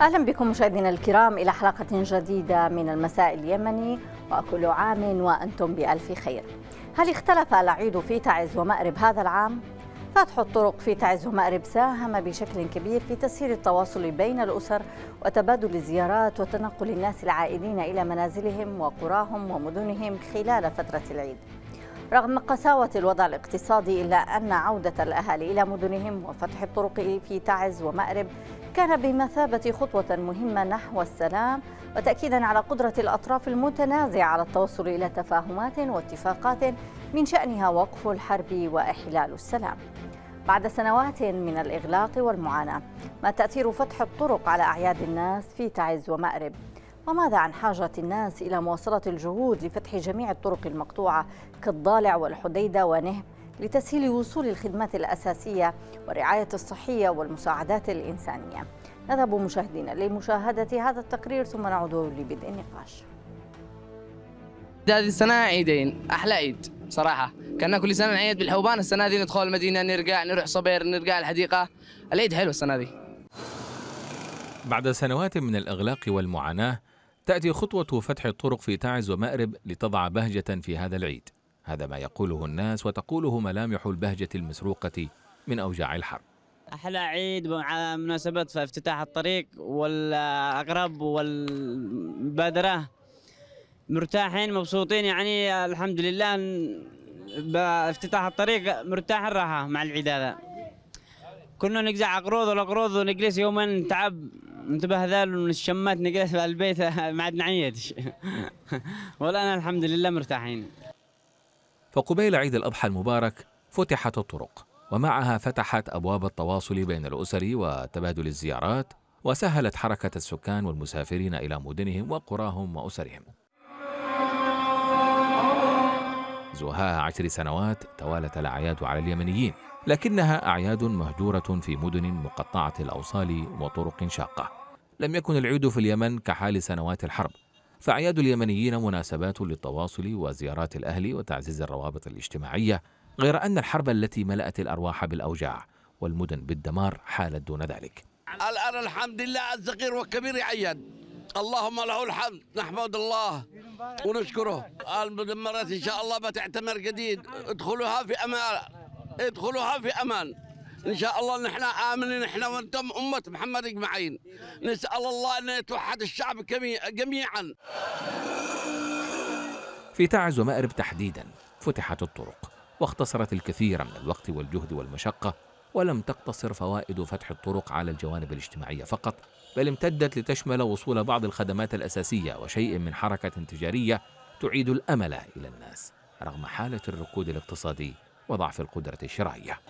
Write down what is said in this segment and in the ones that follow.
أهلا بكم مشاهدينا الكرام إلى حلقة جديدة من المساء اليمني وكل عام وأنتم بألف خير. هل اختلف العيد في تعز ومأرب هذا العام؟ فتح الطرق في تعز ومأرب ساهم بشكل كبير في تسهيل التواصل بين الأسر وتبادل الزيارات وتنقل الناس العائدين إلى منازلهم وقراهم ومدنهم خلال فترة العيد. رغم قساوة الوضع الاقتصادي إلا أن عودة الأهالي إلى مدنهم وفتح الطرق في تعز ومأرب كان بمثابة خطوة مهمة نحو السلام وتأكيدا على قدرة الأطراف المتنازعة على التوصل إلى تفاهمات واتفاقات من شأنها وقف الحرب وإحلال السلام. بعد سنوات من الإغلاق والمعاناة ما تأثير فتح الطرق على أعياد الناس في تعز ومأرب وماذا عن حاجة الناس إلى مواصلة الجهود لفتح جميع الطرق المقطوعة كالضالع والحديدة ونهب لتسهيل وصول الخدمات الأساسية والرعاية الصحية والمساعدات الإنسانية. نذهب مشاهدينا لمشاهدة هذا التقرير ثم نعود لبدء النقاش. هذه السنة عيدين أحلى عيد صراحة. كنا كل سنة نعيد بالحوبان السنة دي ندخل المدينة نرجع نروح صبير نرجع الحديقة. العيد حلو السنة دي بعد سنوات من الإغلاق والمعاناة تأتي خطوة فتح الطرق في تعز ومأرب لتضع بهجة في هذا العيد. هذا ما يقوله الناس وتقوله ملامح البهجة المسروقة من أوجاع الحرب. أحلى عيد مع مناسبة افتتاح الطريق والأقرب والمبادرة مرتاحين مبسوطين يعني الحمد لله بافتتاح الطريق مرتاح الراحة مع العيد هذا. كنا نقزع قروض والقروض ونجلس يوما تعب انتبه ذال الشمات نجلس في البيت ما عاد نعيدش والآن الحمد لله مرتاحين. فقبيل عيد الأضحى المبارك فتحت الطرق ومعها فتحت أبواب التواصل بين الأسر وتبادل الزيارات وسهلت حركة السكان والمسافرين إلى مدنهم وقراهم وأسرهم. زهاء عشر سنوات توالت الأعياد على اليمنيين لكنها أعياد مهجورة في مدن مقطعة الأوصال وطرق شاقة. لم يكن العيد في اليمن كحال سنوات الحرب. فأعياد اليمنيين مناسبات للتواصل وزيارات الأهل وتعزيز الروابط الاجتماعية غير أن الحرب التي ملأت الأرواح بالأوجاع والمدن بالدمار حالت دون ذلك. الآن الحمد لله الصغير والكبير يعيد اللهم له الحمد نحمد الله ونشكره. المدمرات إن شاء الله بتعتمر جديد. ادخلوها في أمان ادخلوها في أمان. إن شاء الله نحن آمنين نحن وأنتم أمة محمد إجمعين. نسأل الله أن يتوحد الشعب جميعا. في تعز ومأرب تحديدا فتحت الطرق واختصرت الكثير من الوقت والجهد والمشقة ولم تقتصر فوائد فتح الطرق على الجوانب الاجتماعية فقط بل امتدت لتشمل وصول بعض الخدمات الأساسية وشيء من حركة تجارية تعيد الأمل إلى الناس رغم حالة الركود الاقتصادي وضعف القدرة الشرائية.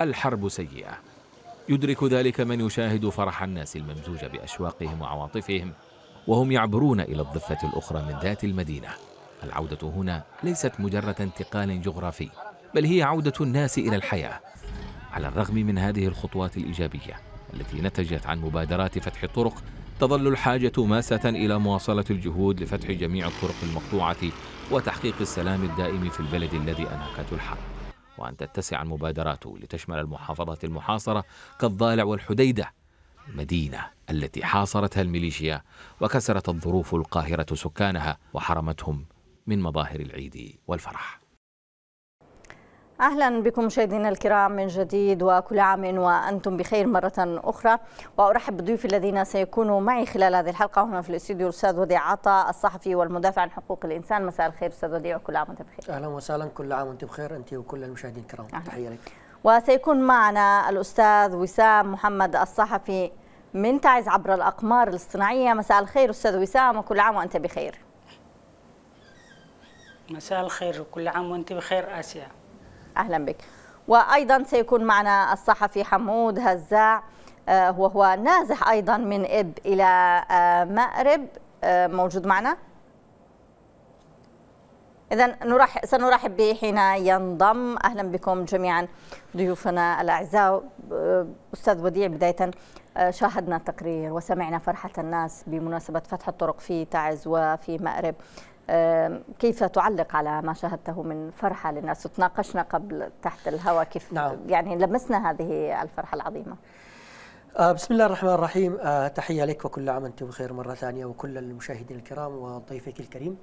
الحرب سيئة. يدرك ذلك من يشاهد فرح الناس الممزوج بأشواقهم وعواطفهم وهم يعبرون إلى الضفة الأخرى من ذات المدينة. العودة هنا ليست مجرد انتقال جغرافي بل هي عودة الناس إلى الحياة. على الرغم من هذه الخطوات الإيجابية التي نتجت عن مبادرات فتح الطرق تظل الحاجة ماسة إلى مواصلة الجهود لفتح جميع الطرق المقطوعة وتحقيق السلام الدائم في البلد الذي أنهكته الحرب وأن تتسع المبادرات لتشمل المحافظات المحاصرة كالضالع والحديدة مدينة التي حاصرتها الميليشيا وكسرت الظروف القاهرة سكانها وحرمتهم من مظاهر العيد والفرح. أهلا بكم مشاهدينا الكرام من جديد وكل عام وأنتم بخير مرة أخرى. وأرحب بالضيوف الذين سيكونوا معي خلال هذه الحلقة هنا في الاستوديو الأستاذ وديع عطا الصحفي والمدافع عن حقوق الإنسان. مساء الخير أستاذ وديع وكل عام وانت بخير. أهلا وسهلا. كل عام وانت بخير. أنت وكل المشاهدين الكرام. تحية لك. وسيكون معنا الأستاذ وسام محمد الصحفي من تعز عبر الأقمار الاصطناعية. مساء الخير أستاذ وسام وكل عام وأنت بخير. مساء الخير وكل عام وأنت بخير آسيا. أهلا بك. وأيضا سيكون معنا الصحفي حمود هزاع وهو نازح أيضا من إب إلى مأرب موجود معنا؟ إذا نرحب سنرحب به حين ينضم. أهلا بكم جميعا ضيوفنا الأعزاء. أستاذ وديع بداية شاهدنا التقرير وسمعنا فرحة الناس بمناسبة فتح الطرق في تعز وفي مأرب. كيف تعلق على ما شاهدته من فرحة للناس؟ تناقشنا قبل تحت الهواء كيف نعم. يعني لمسنا هذه الفرحة العظيمة؟ آه بسم الله الرحمن الرحيم. آه تحية لك وكل عام أنت بخير مرة ثانية وكل المشاهدين الكرام وضيفك الكريم.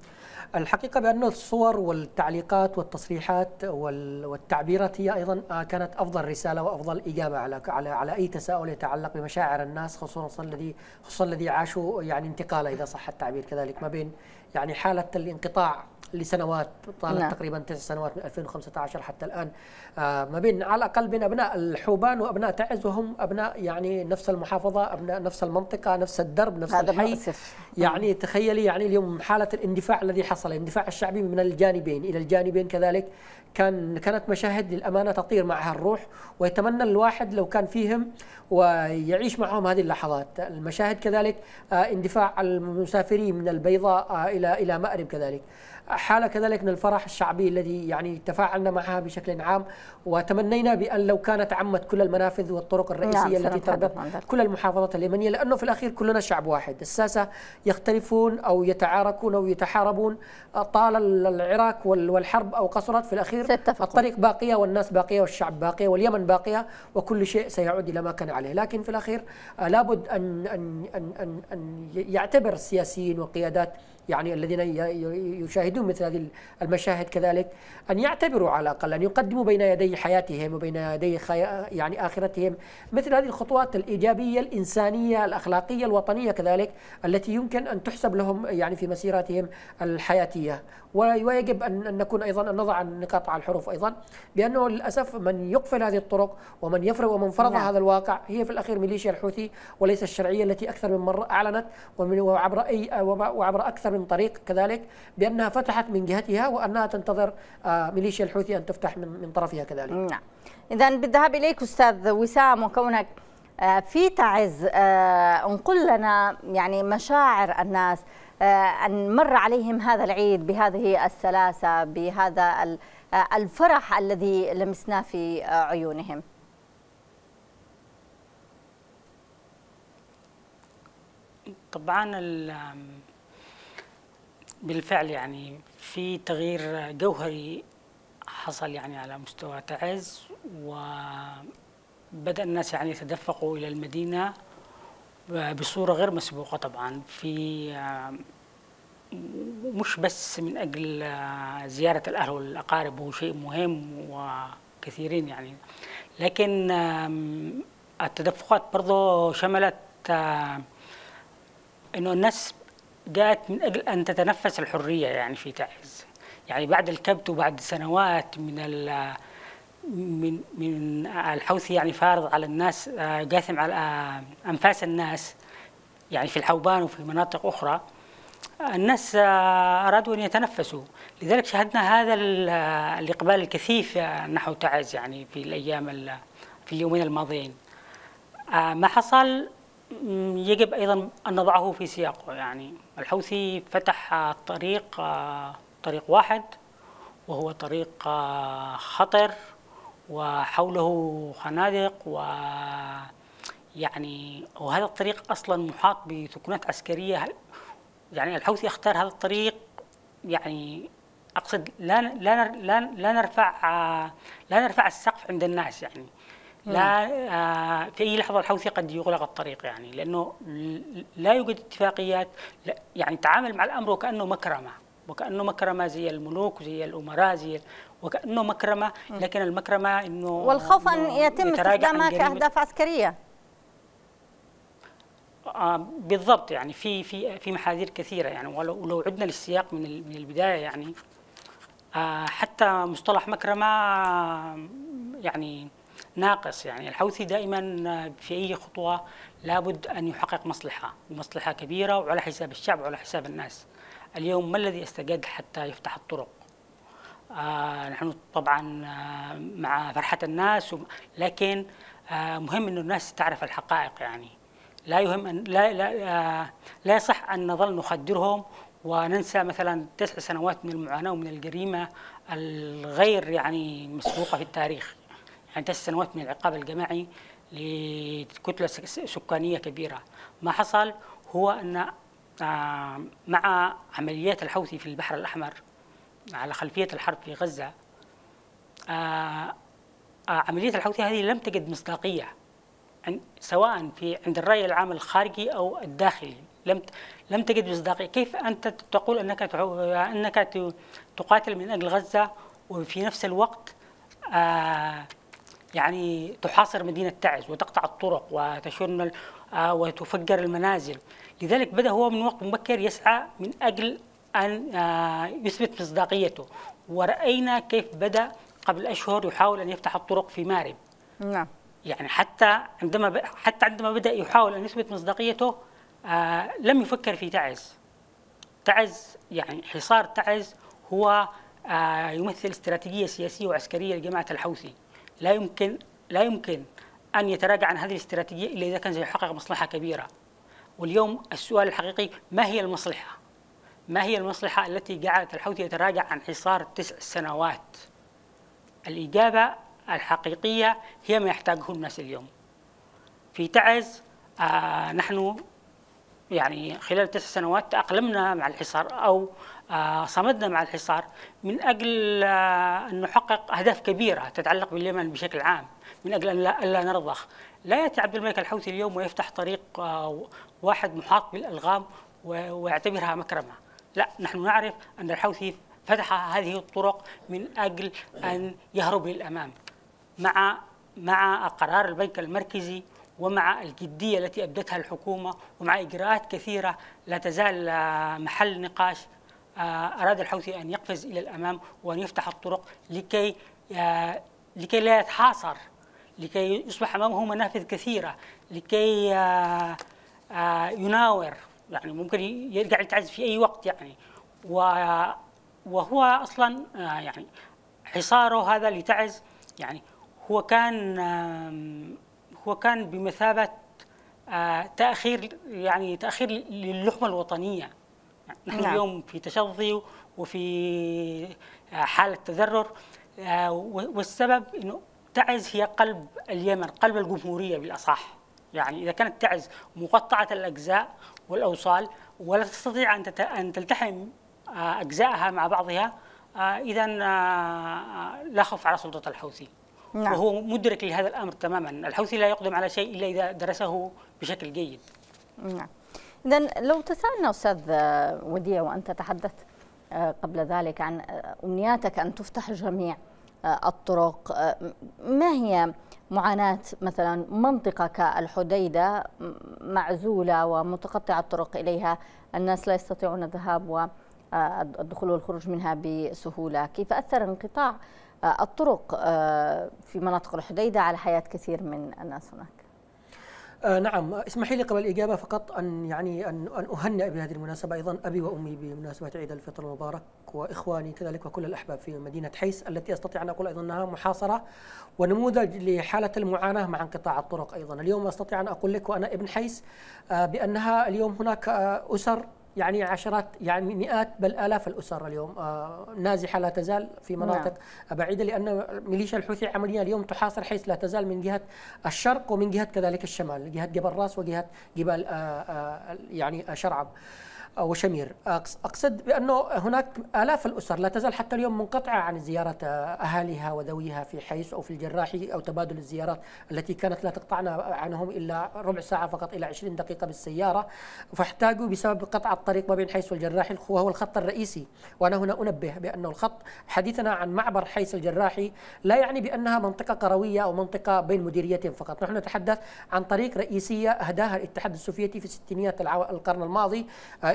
الحقيقة بأن الصور والتعليقات والتصريحات والتعبيرات هي أيضا آه كانت أفضل رسالة وأفضل إجابة على على على أي تساؤل يتعلق بمشاعر الناس خصوصا الذي خصوصا الذي عاشوا يعني انتقال إذا صح التعبير كذلك ما بين يعني حالة الانقطاع لسنوات طالت نعم. تقريبا تسع سنوات من 2015 حتى الآن آه ما بين على الأقل بين أبناء الحوبان وأبناء تعز وهم أبناء يعني نفس المحافظة أبناء نفس المنطقة نفس الدرب نفس هذا الحي مؤسف. يعني تخيلي يعني اليوم حالة الاندفاع الذي حصل الاندفاع الشعبي من الجانبين إلى الجانبين كذلك كان كانت مشاهد للأمانة تطير معها الروح ويتمنى الواحد لو كان فيهم ويعيش معهم هذه اللحظات. المشاهد كذلك آه اندفاع المسافرين من البيضاء آه إلى إلى مأرب كذلك. حالة كذلك من الفرح الشعبي الذي يعني تفاعلنا معها بشكل عام وتمنينا بأن لو كانت عمت كل المنافذ والطرق الرئيسية نعم التي تربط كل المحافظات اليمنية لأنه في الأخير كلنا شعب واحد. الساسة يختلفون أو يتعاركون أو يتحاربون طال العراق والحرب أو قصرت في الأخير. ستفقوا. الطريق باقية والناس باقية والشعب باقية واليمن باقية وكل شيء سيعود إلى ما كان عليه. لكن في الأخير لابد أن, أن, أن, أن, يعتبر السياسيين والقيادات يعني الذين يشاهدون مثل هذه المشاهد كذلك أن يعتبروا على الأقل أن يقدموا بين يدي حياتهم وبين يدي يعني آخرتهم مثل هذه الخطوات الإيجابية الإنسانية الأخلاقية الوطنية كذلك التي يمكن أن تحسب لهم يعني في مسيراتهم الحياتية ويجب أن نكون أيضا أن نضع النقاط على الحروف أيضا بأنه للأسف من يقفل هذه الطرق ومن يفرض ومن فرض نعم. هذا الواقع هي في الأخير ميليشيا الحوثي وليس الشرعية التي أكثر من مرة أعلنت وعبر أي وعبر أكثر من طريق كذلك بأنها فتحت من جهتها وأنها تنتظر آه، ميليشيا الحوثي أن تفتح من من طرفها كذلك. نعم. إذا بالذهاب إليك أستاذ وسام وكونك آه، في تعز آه، انقل لنا يعني مشاعر الناس أن مر عليهم هذا العيد بهذه السلاسة بهذا الفرح الذي لمسناه في عيونهم. طبعا بالفعل يعني في تغيير جوهري حصل يعني على مستوى تعز وبدأ الناس يعني يتدفقوا إلى المدينة بصورة غير مسبوقة طبعا في مش بس من أجل زيارة الأهل والأقارب هو شيء مهم وكثيرين يعني. لكن التدفقات برضو شملت أنه الناس جاءت من أجل أن تتنفس الحرية يعني في تعز. يعني بعد الكبت وبعد سنوات من من من الحوثي يعني فارض على الناس آه، جاثم على آه، أنفاس الناس يعني في الحوبان وفي مناطق أخرى الناس آه، أرادوا أن يتنفسوا. لذلك شهدنا هذا الإقبال الكثيف نحو تعز يعني في الأيام في اليومين الماضيين. ما حصل يجب أيضا أن نضعه في سياقه. يعني الحوثي فتح طريق طريق واحد وهو طريق خطر وحوله خنادق و يعني وهذا الطريق أصلا محاط بسكنات عسكرية. يعني الحوثي اختار هذا الطريق يعني أقصد لا لا لا, لا نرفع لا نرفع السقف عند الناس يعني. لا آه في اي لحظة الحوثي قد يغلق الطريق يعني لأنه لا يوجد اتفاقيات يعني تعامل مع الأمر وكأنه مكرمة وكأنه مكرمة زي الملوك وزي الأمراء زي وكأنه مكرمة لكن المكرمة إنه والخوف أن يتم استخدامها كأهداف عسكرية. آه بالضبط يعني في في في محاذير كثيرة يعني ولو لو عدنا للسياق من من البداية يعني آه حتى مصطلح مكرمة يعني ناقص. يعني الحوثي دائما في أي خطوة لابد أن يحقق مصلحة ومصلحه كبيرة وعلى حساب الشعب وعلى حساب الناس. اليوم ما الذي استجد حتى يفتح الطرق؟ آه نحن طبعا آه مع فرحة الناس لكن آه مهم إنه الناس تعرف الحقائق يعني. لا يهم أن لا لا, آه لا يصح أن نظل نخدرهم وننسى مثلا تسع سنوات من المعاناة ومن الجريمة الغير يعني مسبوقة في التاريخ. تسع سنوات من العقاب الجماعي لكتلة سكانية كبيرة. ما حصل هو أن آه، مع عمليات الحوثي في البحر الأحمر على خلفية الحرب في غزة آه، آه، عملية الحوثي هذه لم تجد مصداقية سواء في عند الرأي العام الخارجي أو الداخلي. لم لم تجد مصداقية. كيف أنت تقول أنك أنك تقاتل من أجل غزة وفي نفس الوقت يعني تحاصر مدينة تعز وتقطع الطرق وتشن آه وتفجر المنازل. لذلك بدأ هو من وقت مبكر يسعى من أجل أن آه يثبت مصداقيته. ورأينا كيف بدأ قبل أشهر يحاول أن يفتح الطرق في مارب. نعم. يعني حتى عندما حتى عندما بدأ يحاول أن يثبت مصداقيته آه لم يفكر في تعز. تعز يعني حصار تعز هو آه يمثل استراتيجية سياسية وعسكرية لجماعة الحوثي. لا يمكن لا يمكن أن يتراجع عن هذه الاستراتيجية إلا إذا كان سيحقق مصلحة كبيرة واليوم السؤال الحقيقي ما هي المصلحة؟ ما هي المصلحة التي جعلت الحوثي يتراجع عن حصار تسع سنوات؟ الإجابة الحقيقية هي ما يحتاجه الناس اليوم في تعز آه نحن يعني خلال تسع سنوات تأقلمنا مع الحصار أو صمدنا مع الحصار. من أجل آه أن نحقق أهداف كبيرة تتعلق باليمن بشكل عام. من أجل أن لا, نرضخ. لا يأتي عبد الملك الحوثي اليوم ويفتح طريق آه واحد محاط بالألغام ويعتبرها مكرمة. لا نحن نعرف أن الحوثي فتح هذه الطرق من أجل أن يهرب للأمام. مع مع قرار البنك المركزي ومع الجدية التي أبدتها الحكومة ومع إجراءات كثيرة لا تزال محل نقاش أراد الحوثي أن يقفز إلى الأمام وأن يفتح الطرق لكي لكي لا يتحاصر لكي يصبح أمامه منافذ كثيرة لكي يناور يعني ممكن يرجع يتعز في أي وقت يعني. وهو أصلا يعني حصاره هذا لتعز يعني هو كان هو كان بمثابة تأخير يعني تأخير للحمة الوطنية. نحن نعم. اليوم في تشظي وفي حالة تذرر والسبب أنه تعز هي قلب اليمن قلب الجمهورية بالأصح يعني إذا كانت تعز مقطعة الأجزاء والأوصال ولا تستطيع أن أن تلتحم أجزائها مع بعضها إذا لا خوف على سلطة الحوثي نعم. وهو مدرك لهذا الأمر تماما، الحوثي لا يقدم على شيء إلا إذا درسه بشكل جيد. نعم. اذا لو تسألنا أستاذ وديع وأنت تحدثت قبل ذلك عن أمنياتك أن تفتح جميع الطرق، ما هي معاناة مثلا منطقه كالحديده معزولة ومتقطعة الطرق إليها، الناس لا يستطيعون الذهاب والدخول والخروج منها بسهولة، كيف أثر انقطاع الطرق في مناطق الحديدة على حياة كثير من الناس هناك؟ آه نعم. اسمحي لي قبل الإجابة فقط أن يعني أن أن أهنئ بهذه المناسبة. أيضا أبي وأمي بمناسبة عيد الفطر المبارك وإخواني كذلك وكل الأحباب في مدينة حيس التي أستطيع أن أقول أيضا أنها محاصرة ونموذج لحالة المعاناة مع انقطاع الطرق أيضا. اليوم أستطيع أن أقول لك وأنا ابن حيس آه بأنها اليوم هناك آه أسر يعني عشرات يعني مئات بل آلاف الأسر اليوم آه نازحة لا تزال في مناطق نعم. بعيدة لأن ميليشيا الحوثي عمليا اليوم تحاصر حيث لا تزال من جهة الشرق ومن جهة كذلك الشمال جهة جبل راس وجهة جبال آه آه يعني شرعب وشمير أقصد بأنه هناك آلاف الأسر لا تزال حتى اليوم منقطعة عن زيارة أهاليها وذويها في حيس أو في الجراحي أو تبادل الزيارات التي كانت لا تقطعنا عنهم إلا ربع ساعة فقط إلى 20 دقيقة بالسيارة فاحتاجوا بسبب قطع الطريق ما بين حيس والجراحي وهو الخط الرئيسي. وأنا هنا أنبه بأنه الخط حديثنا عن معبر حيس الجراحي لا يعني بأنها منطقة قروية أو منطقة بين مديريتين فقط. نحن نتحدث عن طريق رئيسية أهداها الاتحاد السوفيتي في ستينيات القرن الماضي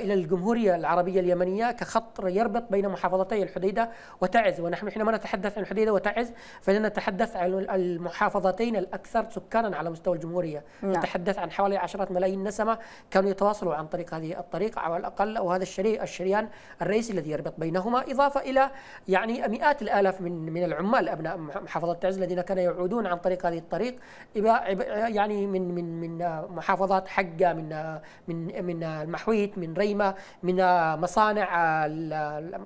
إلى الجمهورية العربية اليمنية كخط يربط بين محافظتي الحديدة وتعز ونحن حينما نتحدث عن الحديدة وتعز فإننا نتحدث عن المحافظتين الأكثر سكانا على مستوى الجمهورية نعم. نتحدث عن حوالي عشرات ملايين نسمة كانوا يتواصلوا عن طريق هذه الطريق على الأقل وهذا الشري الشريان الرئيسي الذي يربط بينهما إضافة إلى يعني مئات الآلاف من من العمال أبناء محافظة تعز الذين كانوا يعودون عن طريق هذه الطريق يعني من من من محافظات حقة من من من المحويت من ريمة من مصانع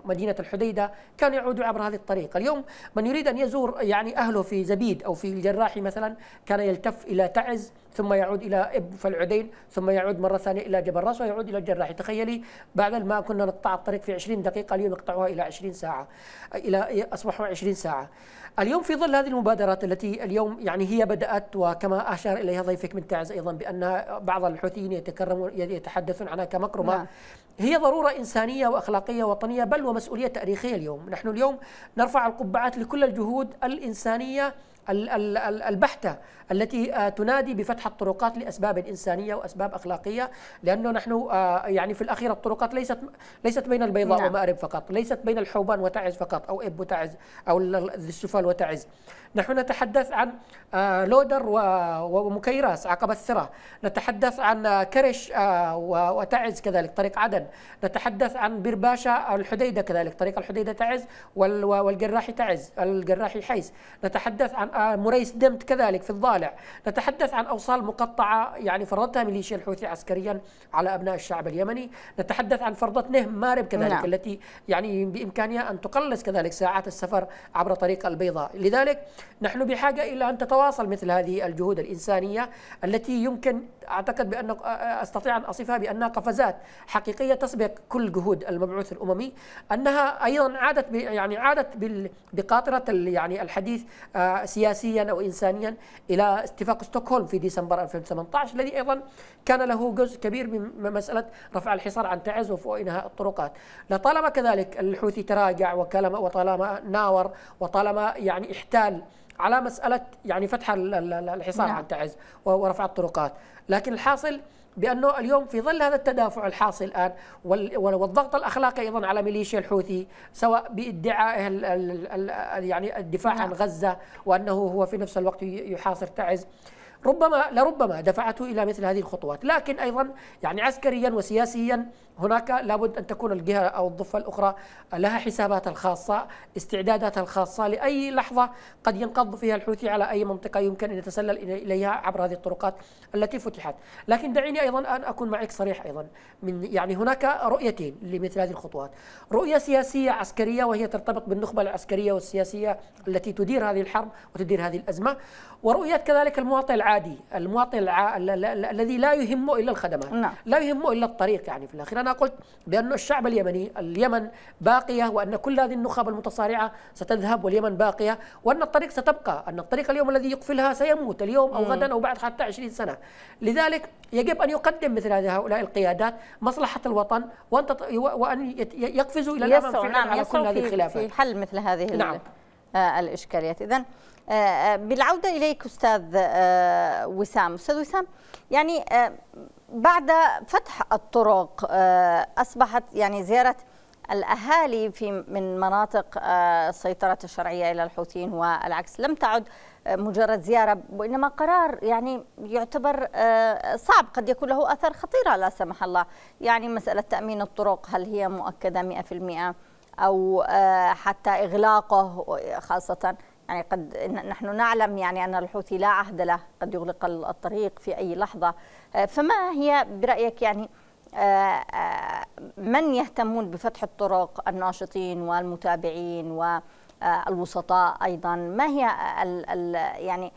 مدينة الحديدة كانوا يعودوا عبر هذه الطريقة. اليوم من يريد أن يزور يعني أهله في زبيد أو في الجراحي مثلا كان يلتف إلى تعز ثم يعود إلى اب فالعدين ثم يعود مرة ثانية إلى جبل رأس ويعود إلى الجراحي تخيلي بعد ما كنا نقطع الطريق في 20 دقيقة اليوم يقطعوها إلى 20 ساعة إلى أصبحوا 20 ساعة. اليوم في ظل هذه المبادرات التي اليوم يعني هي بدأت وكما أشار إليها ضيفك من تعز أيضا بأن بعض الحوثيين يتكرمون يتحدثون عنها كمكرمة. نعم. هي ضرورة إنسانية وأخلاقية وطنية بل ومسؤولية تاريخية اليوم، نحن اليوم نرفع القبعات لكل الجهود الإنسانية البحتة التي آه، تنادي بفتح الطرقات لأسباب إنسانية وأسباب أخلاقية لأنه نحن آه، يعني في الأخير الطرقات ليست ليست بين البيضاء نعم. ومأرب فقط ليست بين الحوبان وتعز فقط أو إب وتعز أو السفال وتعز. نحن نتحدث عن آه، لودر ومكيراس عقب الثرى. نتحدث عن كرش وتعز كذلك طريق عدن. نتحدث عن برباشة الحديدة كذلك طريق الحديدة تعز والجراحي تعز الجراحي حيس نتحدث عن مريس دمت كذلك في الضالع نتحدث عن أوصال مقطعة يعني فرضتها ميليشيا الحوثي عسكريا على أبناء الشعب اليمني. نتحدث عن فرضة نهم مارب كذلك نعم. التي يعني بإمكانها أن تقلص كذلك ساعات السفر عبر طريق البيضاء. لذلك نحن بحاجة إلى أن تتواصل مثل هذه الجهود الإنسانية التي يمكن أعتقد بأن أستطيع أن أصفها بأنها قفزات حقيقية تسبق كل جهود المبعوث الأممي. أنها أيضا عادت يعني عادت بقاطرة يعني الحديث آه، سياسيا أو إنسانيا إلى اتفاق ستوكهولم في ديسمبر 2018 الذي أيضا كان له جزء كبير من مسألة رفع الحصار عن تعز وإنهاء الطرقات لطالما كذلك الحوثي تراجع وطالما ناور وطالما يعني احتال على مسألة يعني فتح الحصار نعم. عن تعز ورفع الطرقات لكن الحاصل بأنه اليوم في ظل هذا التدافع الحاصل الآن والضغط الأخلاقي أيضا على ميليشيا الحوثي سواء بادعائه يعني الدفاع عن نعم. غزة وأنه هو في نفس الوقت يحاصر تعز ربما لربما دفعته إلى مثل هذه الخطوات، لكن أيضا يعني عسكريا وسياسيا هناك لابد أن تكون الجهة أو الضفة الأخرى لها حساباتها الخاصة، استعداداتها الخاصة لأي لحظة قد ينقض فيها الحوثي على أي منطقة يمكن أن يتسلل إليها عبر هذه الطرقات التي فتحت، لكن دعيني أيضا أن أكون معك صريح أيضا. من يعني هناك رؤيتين لمثل هذه الخطوات، رؤية سياسية عسكرية وهي ترتبط بالنخبة العسكرية والسياسية التي تدير هذه الحرب وتدير هذه الأزمة، ورؤية كذلك المواطن العادي، المواطن الع... الذي لا يهمه إلا الخدمات، نعم. لا يهمه إلا الطريق يعني في الأخير. قلت بأن الشعب اليمني اليمن باقية وأن كل هذه النخب المتصارعة ستذهب واليمن باقية وأن الطريق ستبقى. أن الطريق اليوم الذي يقفلها سيموت اليوم أو غدا أو بعد حتى 20 سنة. لذلك يجب أن يقدم مثل هؤلاء القيادات مصلحة الوطن وأن يقفزوا إلى الأمام في نعم على كل هذه الخلافات. في حل مثل هذه نعم. آه، الإشكاليات. إذن آه، آه، بالعودة إليك أستاذ وسام. أستاذ وسام يعني بعد فتح الطرق آه، أصبحت يعني زيارة الأهالي في من مناطق آه، السيطرة الشرعية إلى الحوثيين والعكس. لم تعد آه، مجرد زيارة وإنما قرار يعني يعتبر صعب قد يكون له أثر خطيره لا سمح الله. يعني مسألة تأمين الطرق هل هي مؤكدة 100% أو حتى إغلاقه خاصة يعني قد نحن نعلم يعني أن الحوثي لا عهد له قد يغلق الطريق في أي لحظة. آه، فما هي برأيك يعني آه، آه، من يهتمون بفتح الطرق الناشطين والمتابعين والوسطاء أيضا؟ ما هي ال ال يعني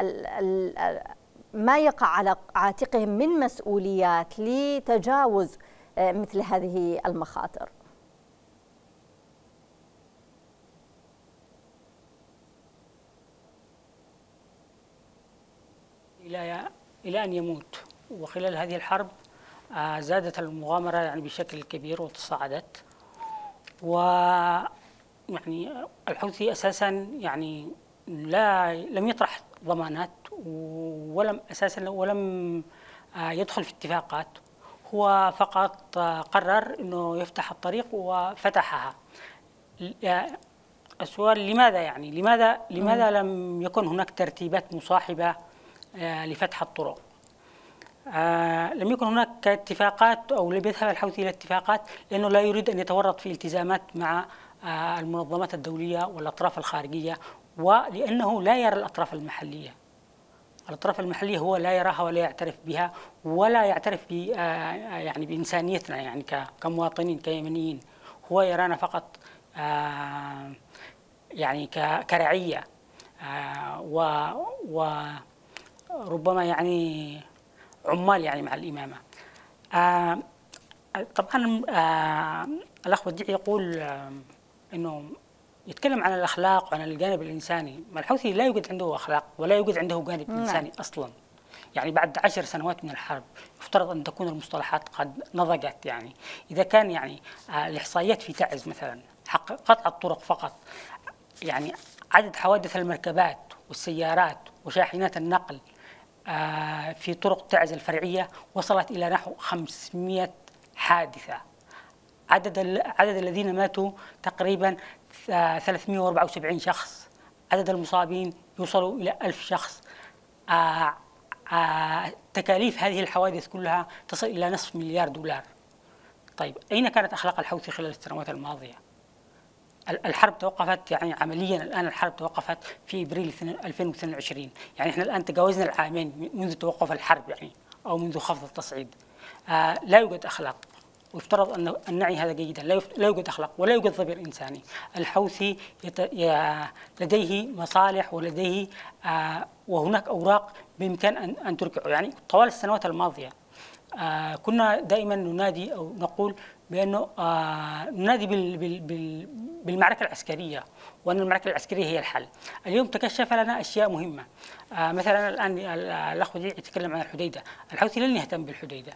ال ال ما يقع على عاتقهم من مسؤوليات لتجاوز مثل هذه المخاطر؟ إلى إلى أن يموت. وخلال هذه الحرب آه، زادت المغامرة يعني بشكل كبير وتصاعدت. و يعني الحوثي أساسا يعني لا لم يطرح ضمانات ولم أساسا ولم آه، يدخل في اتفاقات. هو فقط آه، قرر أنه يفتح الطريق وفتحها. السؤال لماذا يعني؟ لماذا لماذا لم يكن هناك ترتيبات مصاحبة؟ لفتح الطرق. آه، لم يكن هناك اتفاقات أو لم يذهب الحوثي إلى اتفاقات لأنه لا يريد أن يتورط في التزامات مع آه، المنظمات الدولية والأطراف الخارجية ولأنه لا يرى الأطراف المحلية. الأطراف المحلية هو لا يراها ولا يعترف بها ولا يعترف ب يعني بإنسانيتنا يعني كمواطنين كيمنيين. هو يرانا فقط يعني كرعية. و ربما يعني عمال يعني مع الإمامة. آه طبعا آه الأخ وديع يقول آه أنه يتكلم عن الأخلاق وعن الجانب الإنساني. ما الحوثي لا يوجد عنده أخلاق ولا يوجد عنده جانب نعم. إنساني أصلا. يعني بعد عشر سنوات من الحرب يفترض أن تكون المصطلحات قد نضجت يعني. إذا كان يعني آه الإحصائيات في تعز مثلا حق قطع الطرق فقط يعني عدد حوادث المركبات والسيارات وشاحنات النقل في طرق تعز الفرعية. وصلت إلى نحو 500 حادثة. عدد عدد الذين ماتوا تقريبا آه، 374 شخص. عدد المصابين يوصلوا إلى 1000 شخص. آه، آه، تكاليف هذه الحوادث كلها تصل إلى نصف مليار دولار. طيب أين كانت أخلاق الحوثي خلال السنوات الماضية؟ ال- الحرب توقفت يعني عمليا الآن الحرب توقفت في إبريل 2022 يعني إحنا الآن تجاوزنا العامين منذ توقف الحرب يعني أو منذ خفض التصعيد. آه لا يوجد أخلاق. ويفترض أن نعي هذا جيدا. لا يوجد أخلاق ولا يوجد ضمير إنساني. الحوثي يت... ي... لديه مصالح ولديه آه وهناك أوراق بإمكان ان أن تركعه. يعني طوال السنوات الماضية آه كنا دائما ننادي أو نقول بانه آه ننادي بال بال بال بالمعركة العسكرية وأن المعركة العسكرية هي الحل. اليوم تكشف لنا أشياء مهمة آه مثلا الآن ال- الأخ وديع يتكلم عن الحديدة، الحوثي لن يهتم بالحديدة.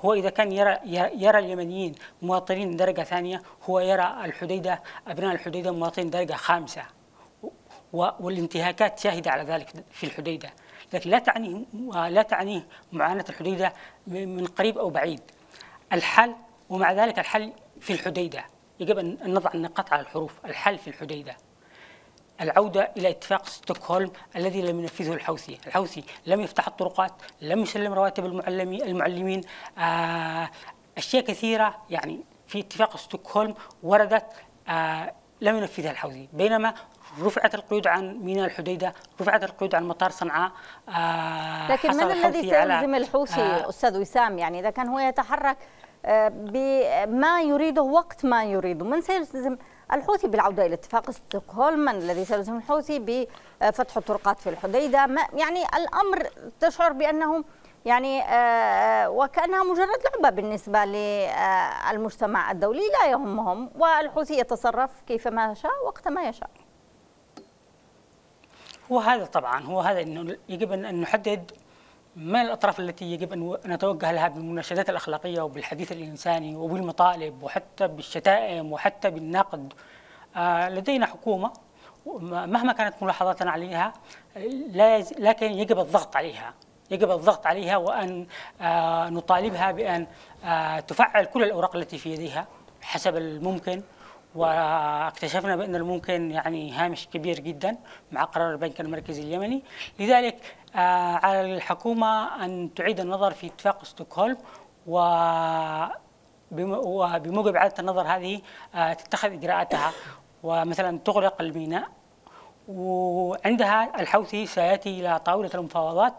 هو إذا كان يرى يرى اليمنيين مواطنين درجة ثانية هو يرى الحديدة أبناء الحديدة مواطنين درجة خامسة. والانتهاكات شاهدة على ذلك في الحديدة لكن لا تعنيه لا تعنيه معاناة الحديدة من قريب أو بعيد الحل ومع ذلك الحل في الحديدة. يجب ان نضع النقاط على الحروف. الحل في الحديدة. العودة إلى اتفاق ستوكهولم الذي لم ينفذه الحوثي. الحوثي لم يفتح الطرقات لم يسلم رواتب المعلمي المعلمين. آه أشياء كثيرة يعني في اتفاق ستوكهولم وردت. آه لم ينفذها الحوثي. بينما رفعت القيود عن ميناء الحديدة رفعت القيود عن مطار صنعاء. آه لكن من الذي سيلزم الحوثي آه. أستاذ وسام؟ يعني إذا كان هو يتحرك بما يريده وقت ما يريده. من سيلزم الحوثي بالعودة إلى اتفاق ستوكهولم الذي سيلزم الحوثي بفتح الطرقات في الحديدة. ما يعني الأمر تشعر بأنه يعني آه، وكأنها مجرد لعبة بالنسبة للمجتمع الدولي. لا يهمهم والحوثي يتصرف كيفما يشاء وقت ما يشاء. هو هذا طبعا هو هذا إنه يجب أن نحدد ما الأطراف التي يجب أن نتوجه لها بالمناشدات الأخلاقية وبالحديث الإنساني وبالمطالب وحتى بالشتائم وحتى بالنقد؟ آه، لدينا حكومة مهما كانت ملاحظاتنا عليها لكن يجب الضغط عليها يجب الضغط عليها وأن آه، نطالبها بأن آه، تفعل كل الأوراق التي في يديها حسب الممكن. واكتشفنا بأن الممكن يعني هامش كبير جدا مع قرار البنك المركزي اليمني. لذلك على الحكومة أن تعيد النظر في اتفاق ستوكهولم و بم- وبموجب إعادة النظر هذه آه، تتخذ إجراءاتها. ومثلا تغلق الميناء وعندها الحوثي سيأتي إلى طاولة المفاوضات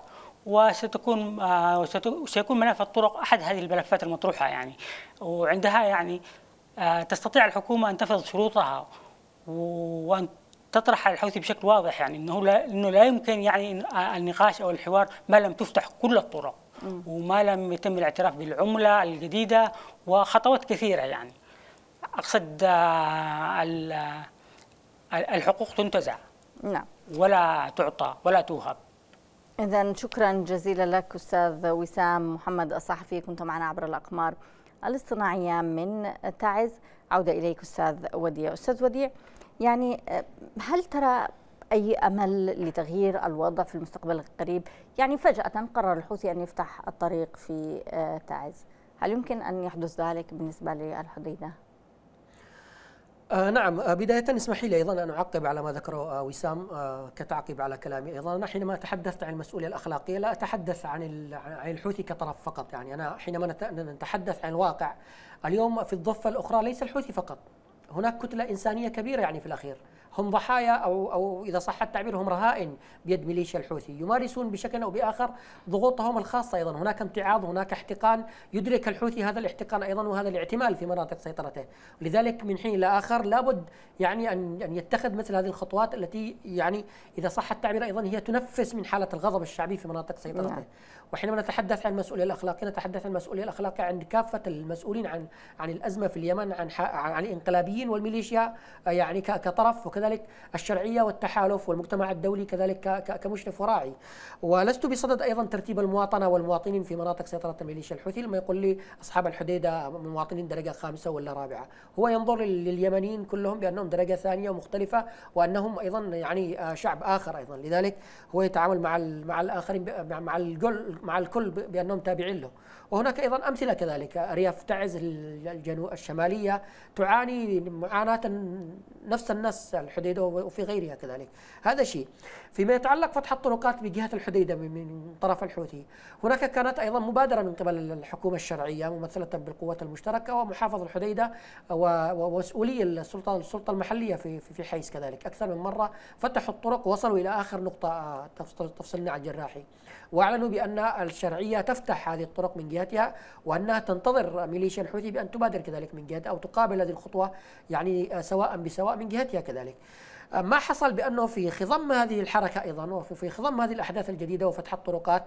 وستكون آه، وست- سيكون ملف الطرق أحد هذه الملفات المطروحة يعني. وعندها يعني آه، تستطيع الحكومة أن تفرض شروطها و- وأن تطرح على الحوثي بشكل واضح يعني إنه لا إنه لا يمكن يعني آه، النقاش أو الحوار ما لم تفتح كل الطرق وما لم يتم الاعتراف بالعملة الجديدة وخطوات كثيرة يعني. أقصد آه، ال- الحقوق تنتزع. نعم. ولا تعطى ولا توهب. إذا شكرا جزيلا لك أستاذ وسام محمد الصحفي. كنت معنا عبر الأقمار الاصطناعية من تعز. عودة إليك أستاذ وديع. أستاذ وديع يعني هل ترى أي أمل لتغيير الوضع في المستقبل القريب؟ يعني فجأة قرر الحوثي أن يفتح الطريق في آه، تعز. هل يمكن أن يحدث ذلك بالنسبة للحديدة؟ آه نعم. آه بداية اسمحي لي أيضا أن أعقب على ما ذكره آه وسام آه كتعقيب على كلامي. أيضا أنا حينما تحدثت عن المسؤولية الأخلاقية لا أتحدث عن عن الحوثي كطرف فقط. يعني أنا حينما نت- نتحدث عن الواقع اليوم في الضفة الأخرى ليس الحوثي فقط. هناك كتلة إنسانية كبيرة يعني في الأخير. هم ضحايا أو أو إذا صح التعبير هم رهائن بيد ميليشيا الحوثي. يمارسون بشكل أو بآخر ضغوطهم الخاصة أيضا. هناك امتعاض هناك احتقان. يدرك الحوثي هذا الاحتقان أيضا وهذا الاعتمال في مناطق سيطرته. لذلك من حين إلى آخر لابد يعني ان أن يتخذ مثل هذه الخطوات التي يعني إذا صح التعبير أيضا هي تنفس من حالة الغضب الشعبي في مناطق سيطرته. نعم. وحينما نتحدث عن المسؤوليه الاخلاقيه نتحدث عن المسؤوليه الاخلاقيه عند كافة المسؤولين عن عن الأزمة في اليمن عن عن الإنقلابيين والميليشيا يعني كطرف وكذلك الشرعية والتحالف والمجتمع الدولي كذلك كمشرف وراعي. ولست بصدد أيضا ترتيب المواطنة والمواطنين في مناطق سيطرة الميليشيا الحوثي لما يقول لي أصحاب الحديدة مواطنين درجة خامسة ولا رابعة. هو ينظر لليمنيين كلهم بأنهم درجة ثانية ومختلفة وأنهم أيضا يعني شعب آخر أيضا. لذلك هو يتعامل مع مع الآخرين مع الكل مع الكل بأنهم تابعين له. وهناك أيضا أمثلة كذلك. ارياف تعز الجنوب الشمالية تعاني معاناة نفس الناس الحديدة وفي غيرها كذلك. هذا شيء. فيما يتعلق فتح الطرقات بجهة الحديدة من طرف الحوثي. هناك كانت أيضا مبادرة من قبل الحكومة الشرعية ممثلة بالقوات المشتركة ومحافظ الحديدة ومسؤولي السلطه السلطة المحلية في في حيث كذلك. أكثر من مرة فتحوا الطرق ووصلوا إلى آخر نقطة تفصلنا عن الجراحي وأعلنوا بأن الشرعية تفتح هذه الطرق من جهتها وأنها تنتظر ميليشيا الحوثي بأن تبادر كذلك من جهتها أو تقابل هذه الخطوة يعني سواء بسواء من جهتها كذلك. ما حصل بأنه في خضم هذه الحركة أيضا وفي خضم هذه الأحداث الجديدة وفتح الطرقات.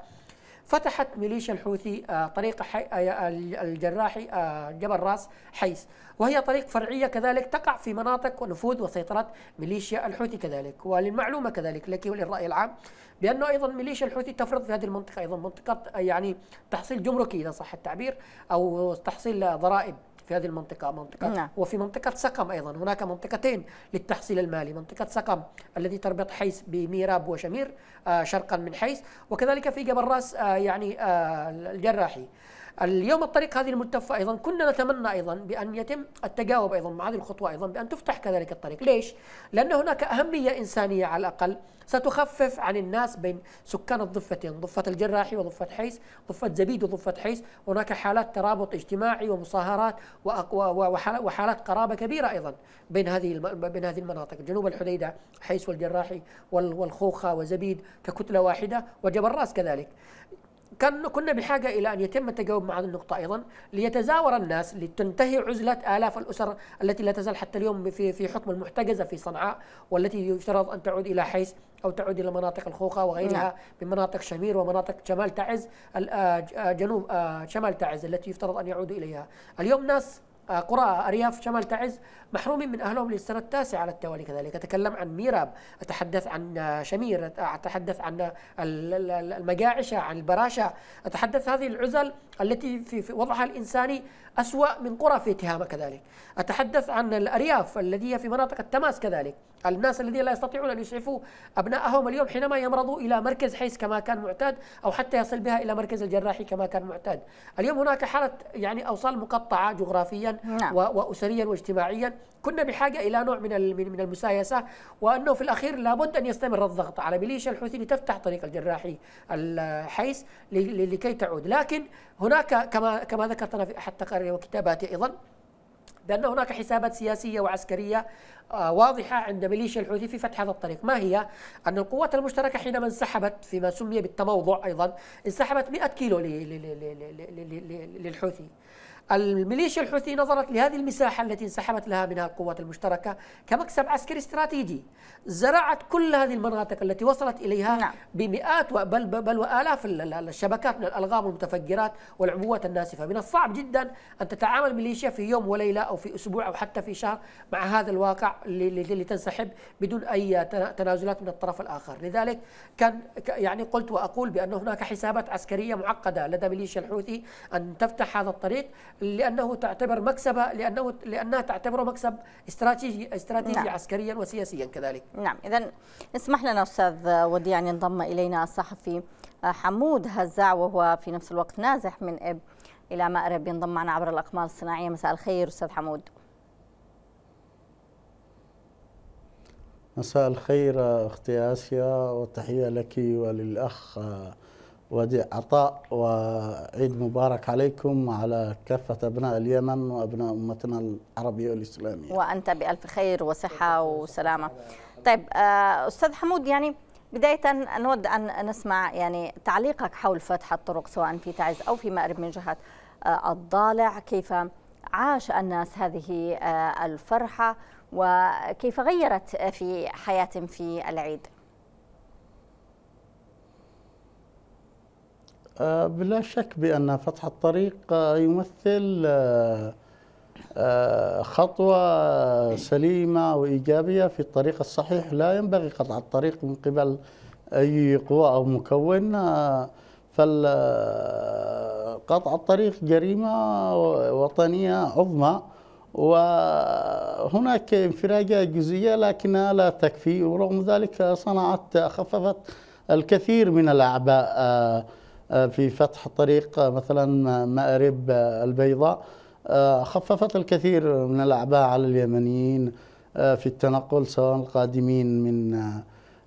فتحت ميليشيا الحوثي آه، طريق آه، الجراحي آه، جبل راس حيس. وهي طريق فرعية كذلك تقع في مناطق ونفوذ وسيطرة ميليشيا الحوثي كذلك وللمعلومة كذلك لك وللرأي العام بأنه أيضا ميليشيا الحوثي تفرض في هذه المنطقة أيضا منطقة يعني تحصيل جمركي إذا صح التعبير أو تحصيل ضرائب. في هذه المنطقة. منطقة نعم. وفي منطقة سقم أيضا. هناك منطقتين للتحصيل المالي. منطقة سقم التي تربط حيس بميراب وشمير آه شرقا من حيس وكذلك في جبل راس آه يعني آه الجراحي. اليوم الطريق هذه الملتفة أيضا كنا نتمنى أيضا بأن يتم التجاوب أيضا مع هذه الخطوة أيضا بأن تفتح كذلك الطريق. ليش؟ لأن هناك أهمية إنسانية على الأقل ستخفف عن الناس بين سكان الضفتين ضفة الجراحي وضفة حيس ضفة زبيد وضفة حيس هناك حالات ترابط اجتماعي ومصاهرات وحالات قرابة كبيرة أيضا بين هذه بين هذه المناطق. جنوب الحديدة حيس والجراحي والخوخة وزبيد ككتلة واحدة وجبل راس كذلك. كان كنا بحاجة إلى أن يتم التجاوب مع هذه النقطة أيضا ليتزاور الناس لتنتهي عزلة آلاف الأسر التي لا تزال حتى اليوم في في حكم المحتجزة في صنعاء والتي يفترض أن تعود إلى حيث أو تعود إلى مناطق الخوخة وغيرها نعم. من مناطق شمير ومناطق شمال تعز آه، آه، جنوب آه، شمال تعز التي يفترض أن يعودوا إليها اليوم ناس قرى أرياف شمال تعز محرومين من أهلهم للسنة التاسعة على التوالي كذلك. أتكلم عن ميراب أتحدث عن شمير أتحدث عن المجاعشة عن البراشة. أتحدث هذه العزل التي في وضعها الإنساني أسوأ من قرى في تهامة كذلك. أتحدث عن الأرياف الذي هي في مناطق التماس كذلك. الناس الذين لا يستطيعون أن يسعفوا أبنائهم اليوم حينما يمرضوا إلى مركز حيث كما كان معتاد أو حتى يصل بها إلى مركز الجراحي كما كان معتاد. اليوم هناك حالة يعني أوصال مقطعة جغرافيا نعم. وأسريا واجتماعيا كنا بحاجة إلى نوع من من المسايسة وأنه في الأخير لابد أن يستمر الضغط على ميليشيا الحوثي لتفتح طريق الجراحي الحيث لكي تعود لكن هناك كما كما ذكرت أنا في أحد تقارير وكتاباتي أيضا بأن هناك حسابات سياسية وعسكرية آه، واضحة عند ميليشيا الحوثي في فتح هذا الطريق ما هي أن القوات المشتركة حينما انسحبت فيما سمي بالتموضع أيضا انسحبت 100 كيلو للحوثي الميليشيا الحوثي نظرت لهذه المساحة التي انسحبت لها منها القوات المشتركة كمكسب عسكري استراتيجي. زرعت كل هذه المناطق التي وصلت إليها نعم. بمئات بل, بل وآلاف الشبكات من الألغام والمتفجرات والعبوات الناسفة. من الصعب جدا أن تتعامل ميليشيا في يوم وليلة أو في أسبوع أو حتى في شهر مع هذا الواقع اللي تنسحب بدون أي تنازلات من الطرف الآخر. لذلك كان يعني قلت وأقول بأن هناك حسابات عسكرية معقدة لدى ميليشيا الحوثي أن تفتح هذا الطريق لأنه تعتبر مكسبه لأنه لأنها تعتبره مكسب استراتيجي استراتيجي نعم. عسكريا وسياسيا كذلك. نعم اذا اسمح لنا أستاذ وديع أن ينضم إلينا الصحفي حمود هزاع وهو في نفس الوقت نازح من إب إلى مأرب ينضم معنا عبر الأقمار الصناعية مساء الخير أستاذ حمود. مساء الخير أختي آسيا وتحية لك وللأخ وديع عطاء وعيد مبارك عليكم وعلى كافة أبناء اليمن وأبناء أمتنا العربية والإسلامية. وأنت بألف خير وصحة وسلامة. طيب آه، أستاذ حمود يعني بداية نود أن نسمع يعني تعليقك حول فتح الطرق سواء في تعز أو في مأرب من جهة آه، الضالع. كيف عاش الناس هذه آه، الفرحة وكيف غيرت في حياتهم في العيد؟ بلا شك بأن فتح الطريق آه، يمثل آه، خطوة سليمة وإيجابية في الطريق الصحيح. لا ينبغي قطع الطريق من قبل أي قوة أو مكون. فقطع الطريق جريمة وطنية عظمى وهناك انفراجة جزئية لكنها لا تكفي ورغم ذلك صنعت خففت الكثير من الأعباء. في فتح طريق مثلا مأرب البيضاء. خففت الكثير من الأعباء على اليمنيين في التنقل سواء القادمين من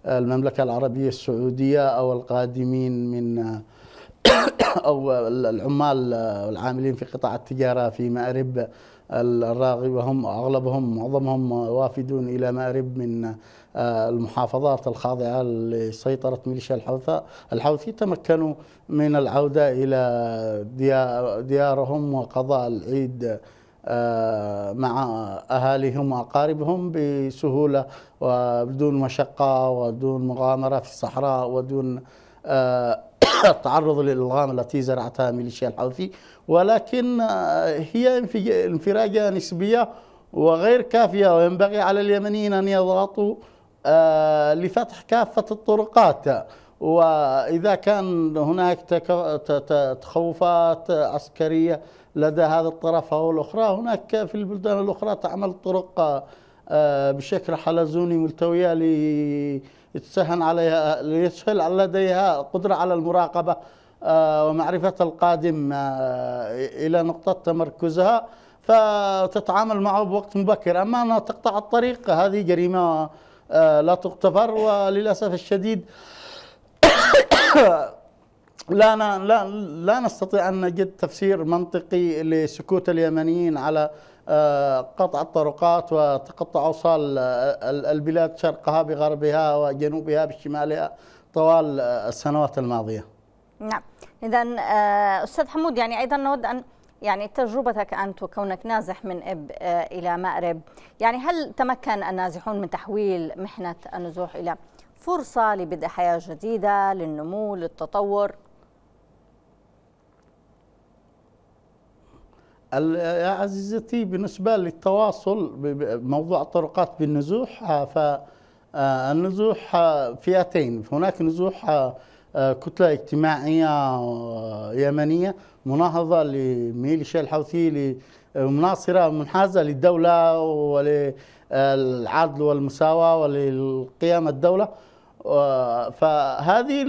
المملكة العربية السعودية أو القادمين من أو العمال والعاملين في قطاع التجارة في مأرب الراغي وهم أغلبهم معظمهم وافدون إلى مأرب من آه، المحافظات الخاضعة لسيطرة ميليشيا الحوثاء الحوثي تمكنوا من العودة إلى ديارهم وقضاء العيد آه، مع أهاليهم وأقاربهم بسهولة وبدون مشقة ودون مغامرة في الصحراء ودون آه، التعرض للإلغام التي زرعتها ميليشيا الحوثي ولكن هي انفراجة نسبية وغير كافية وينبغي على اليمنيين أن يضغطوا آه، لفتح كافة الطرقات. وإذا كان هناك تخوفات عسكرية لدى هذا الطرف أو الأخرى هناك في البلدان الأخرى تعمل طرق آه، بشكل حلزوني ملتوية ليتسهل عليها ليسهل لديها قدرة على المراقبة آه، ومعرفة القادم إلى نقطة تمركزها فتتعامل معه بوقت مبكر. أما أنها تقطع الطريق هذه جريمة آه، لا تغتفر وللأسف الشديد لا لا لا نستطيع أن نجد تفسير منطقي لسكوت اليمنيين على آه، قطع الطرقات وتقطع أوصال البلاد شرقها بغربها وجنوبها بشمالها طوال السنوات الماضية. نعم، اذا آه، أستاذ حمود يعني أيضا نود أن يعني تجربتك أنت وكونك نازح من إب آه، إلى مأرب يعني هل تمكن النازحون من تحويل محنة النزوح إلى فرصة لبدء حياة جديدة للنمو للتطور يا عزيزتي بالنسبة للتواصل بموضوع الطرقات بالنزوح فالنزوح فئتين. هناك نزوح كتلة اجتماعية يمنية مناهضة لميليشيا الحوثي مناصرة منحازة للدولة وللعدل والمساواة وللقيام الدولة. فهذه